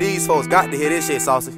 These folks got to hear this shit, Saucy.